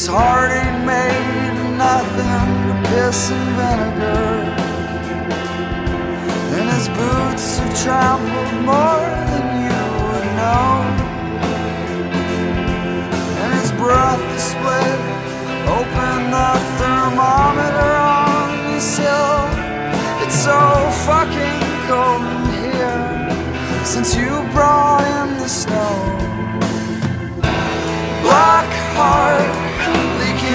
His heart ain't made of nothing but piss and vinegar. And his boots have trampled more than you would know. And his breath is split. Open the thermometer on the sill. It's so fucking cold in here since you brought in the snow. Black heart.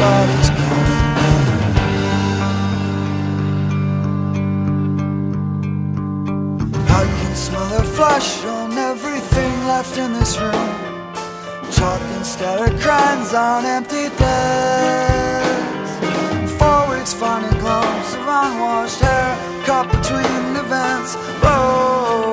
I can smell her flesh on everything left in this room. Talking and crimes on empty desks. Four weeks finding clumps of unwashed hair caught between the vents. Oh.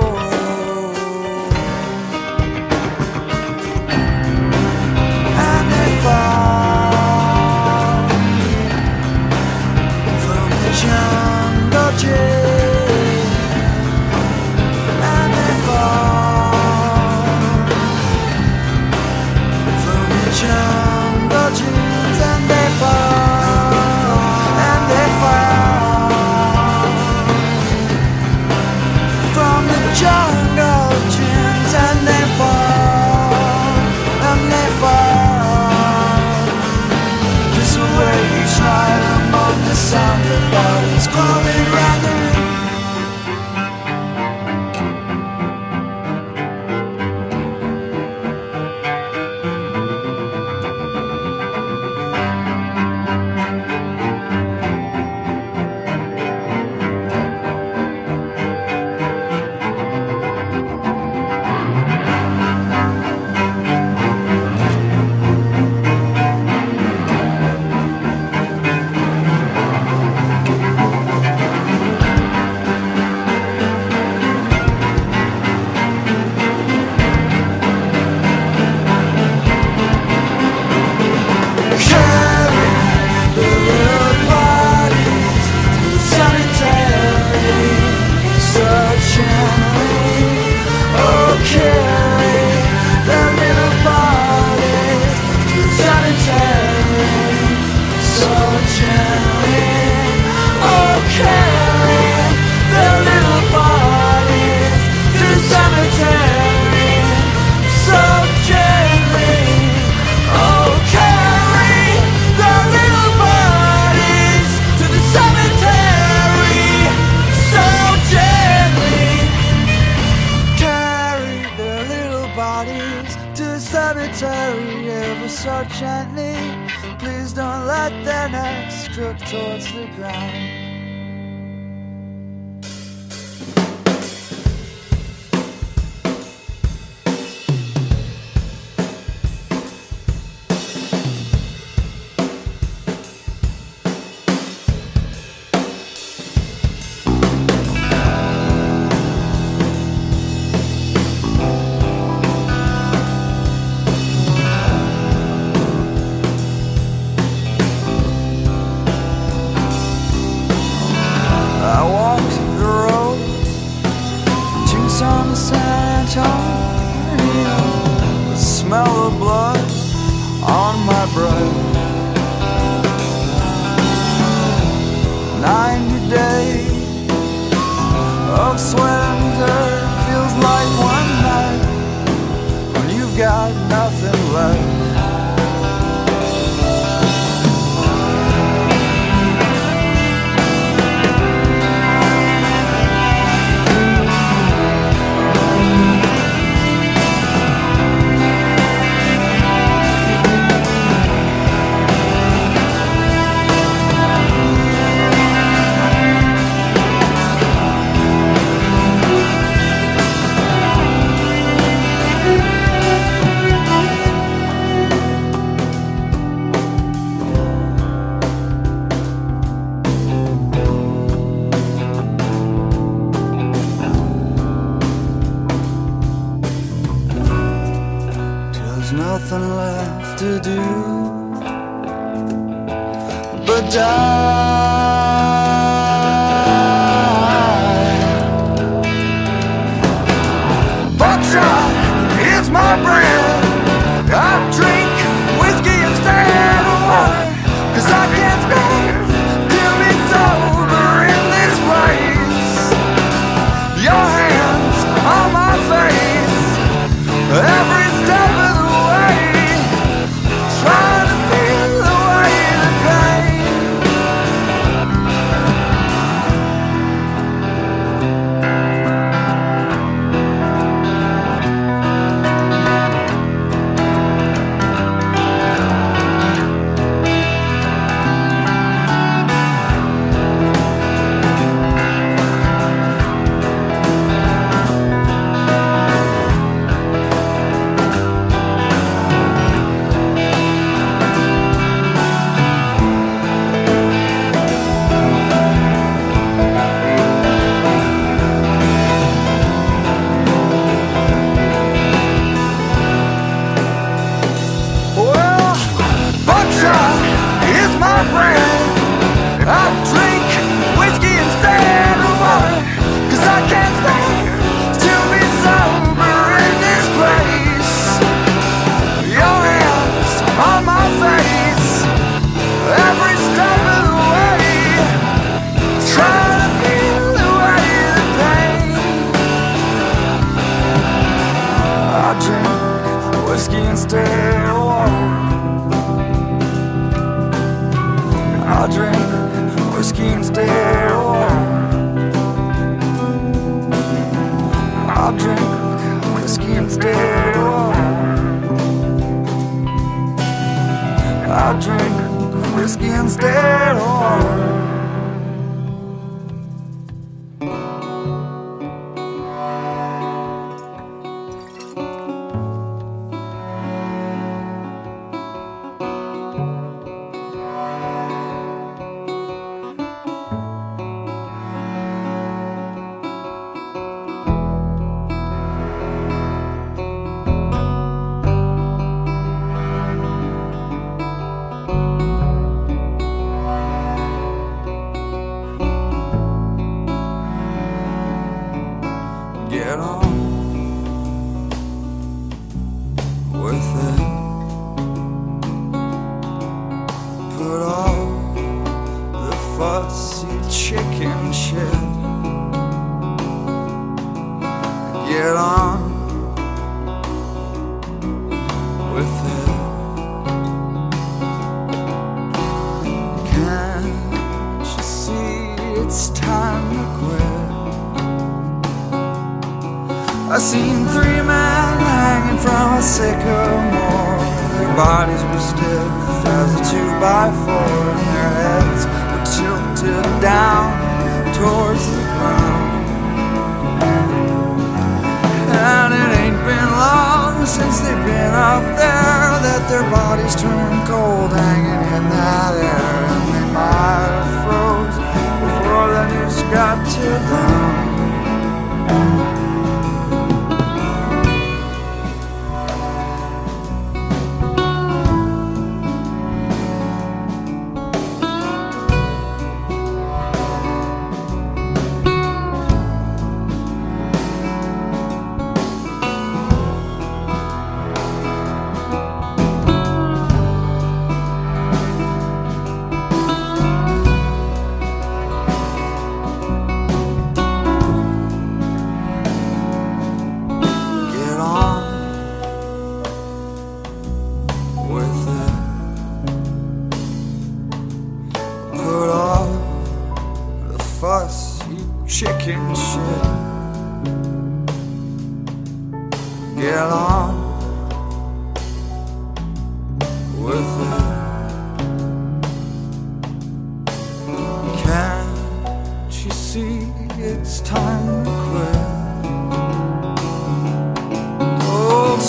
since they've been up there that their bodies turn cold hanging in that air and they might have froze before the news got to them.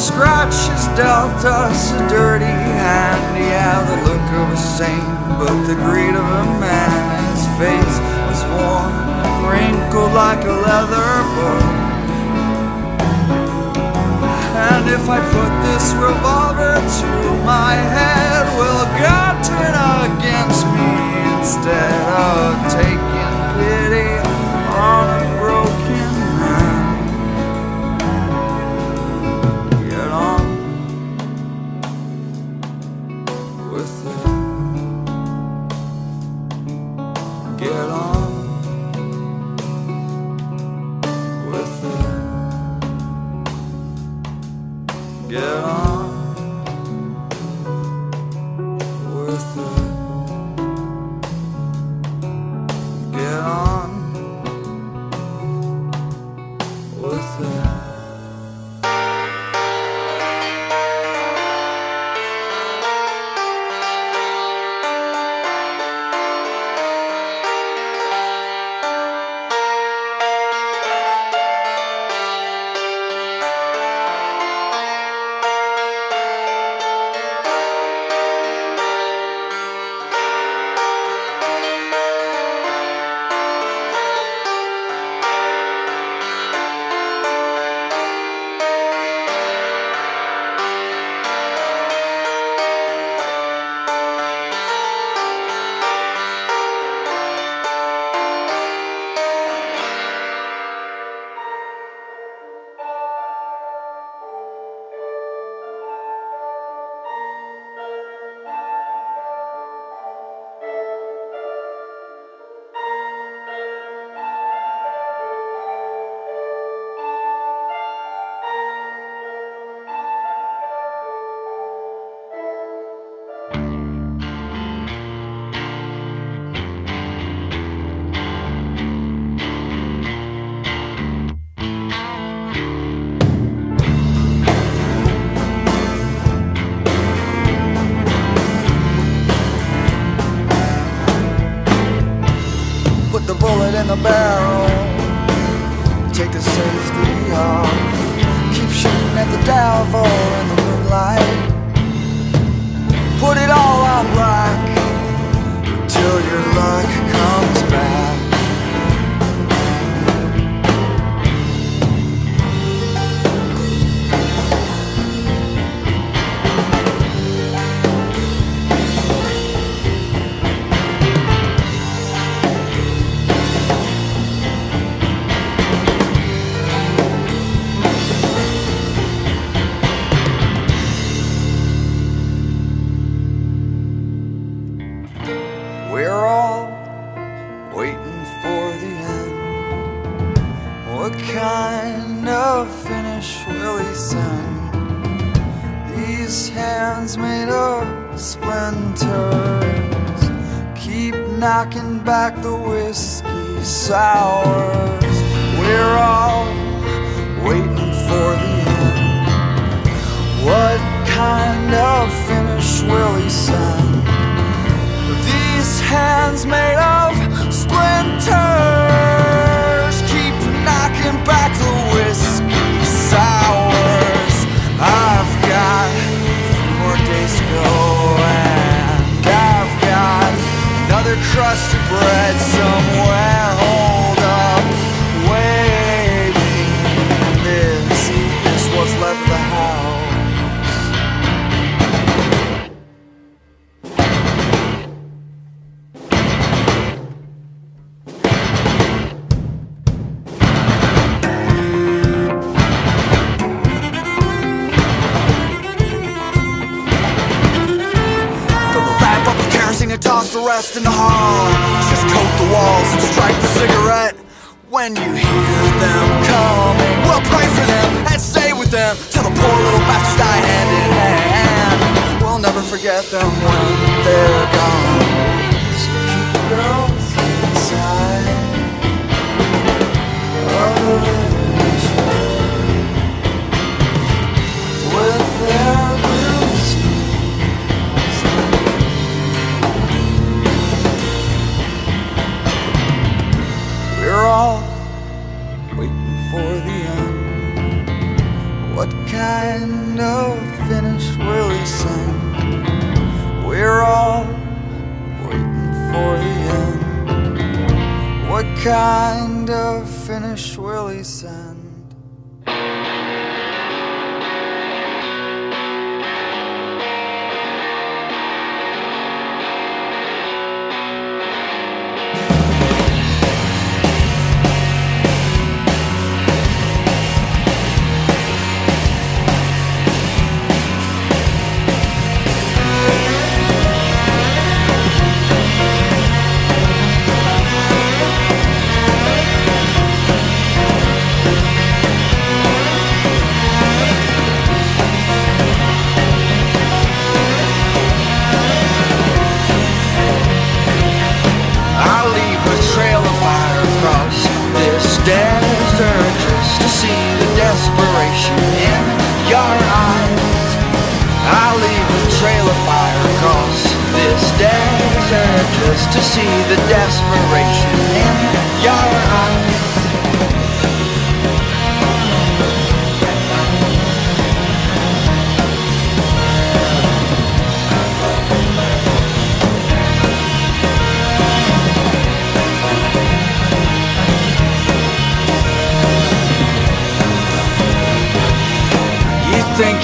scratch has dealt us a dirty hand. He the look of a saint, but the greed of a man. His face was worn, and wrinkled like a leather book. And if I put this revolver to my head, will God turn against me instead of taking pity on me? to spread somewhere. kind of finish Willie said.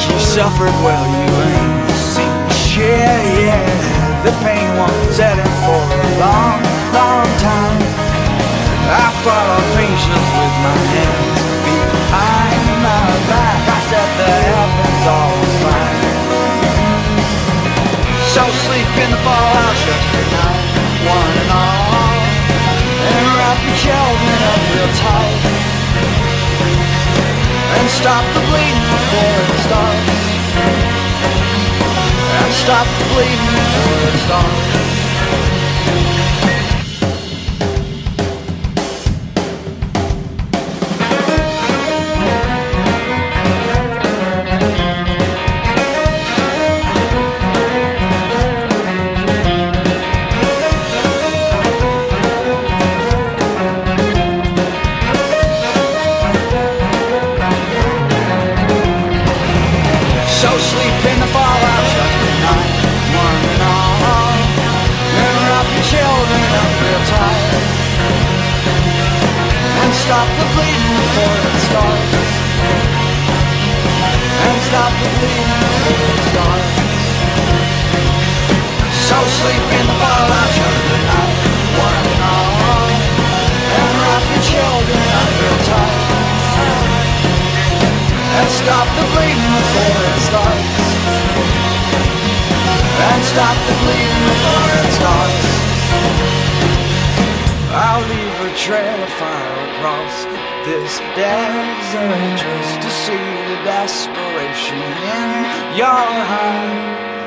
You suffered well, you ain't seen shit, yeah. The pain won't set in for a long, long time. I follow patience with my hands behind my back. I said the heavens all fine. So sleep in the fallout shelter tonight, one and all, and wrap your children up real tight and stop the bleeding before it starts. And stop the bleeding before it starts. Stop the bleeding before it starts. And stop the bleeding before it starts. So sleep in the fallout shelter tonight, one and all. And wrap your children real tight and stop the bleeding before it starts. And stop the bleeding before it starts. I'll leave a trail of fire across this desert just to see the desperation in your eyes.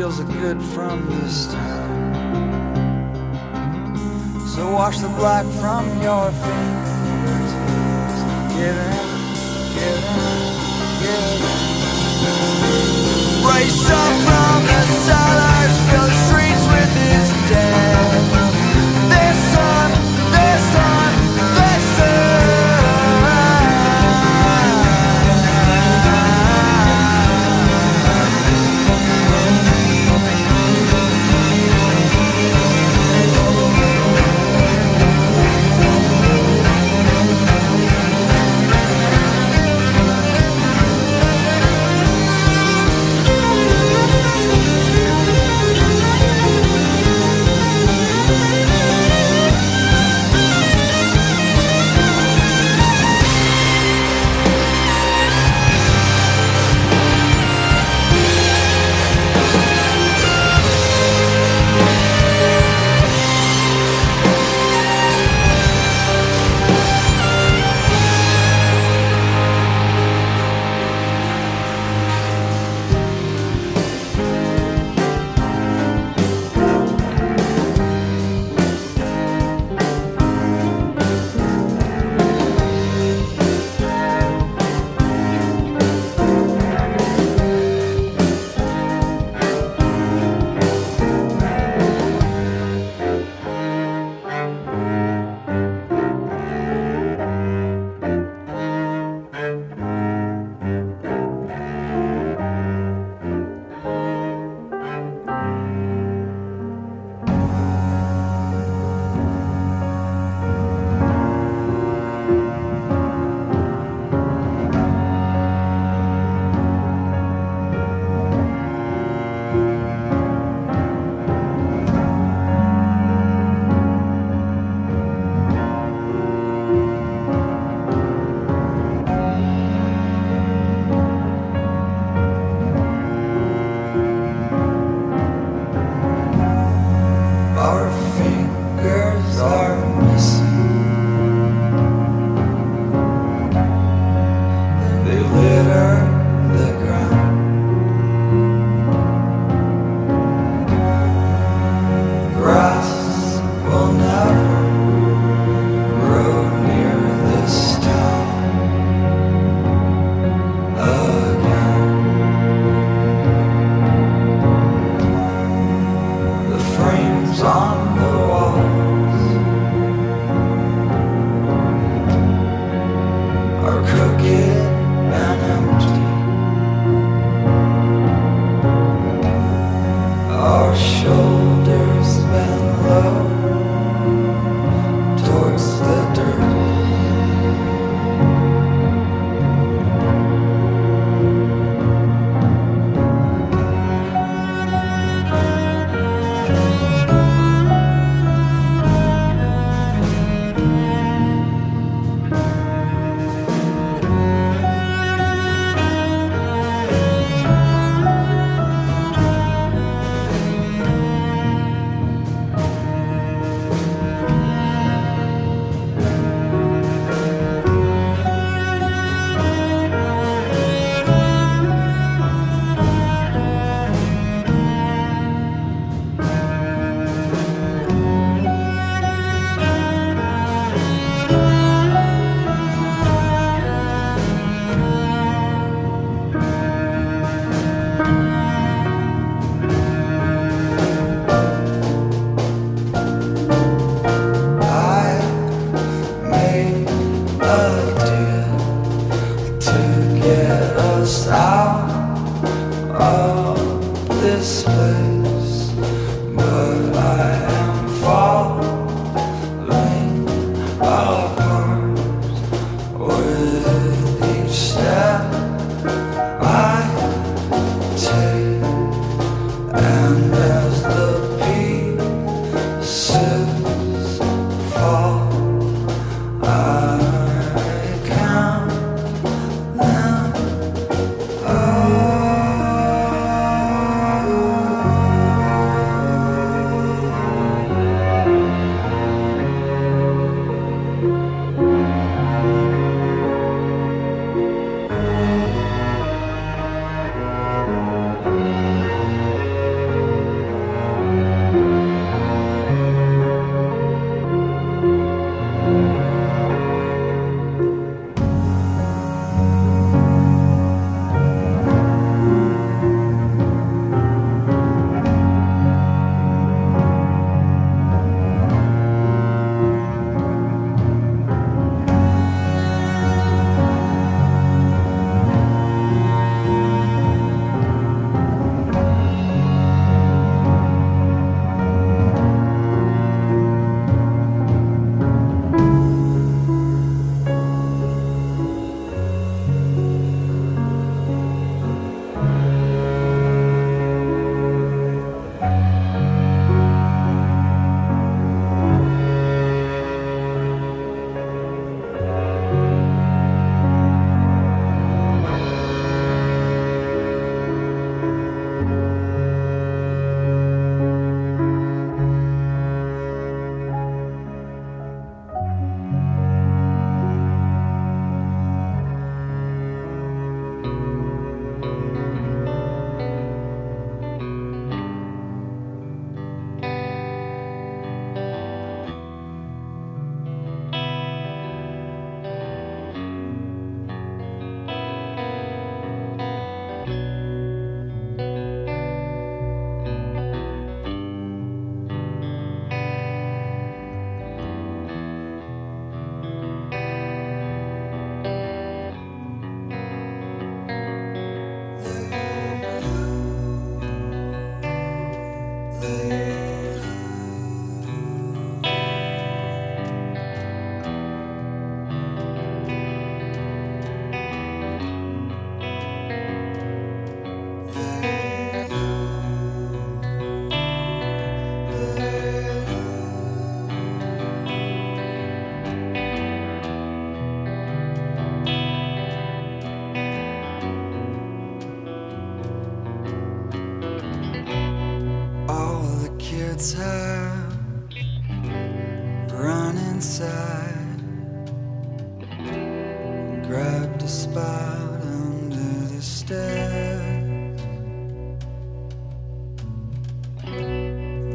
Steals the good from this town. So wash the black from your fingers. Get in, get in, get in. Raise up from the cellars,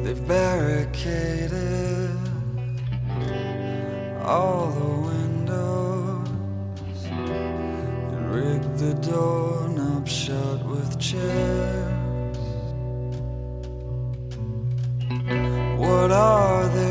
They've barricaded all the windows and rigged the doorknob shut with chairs. What are they?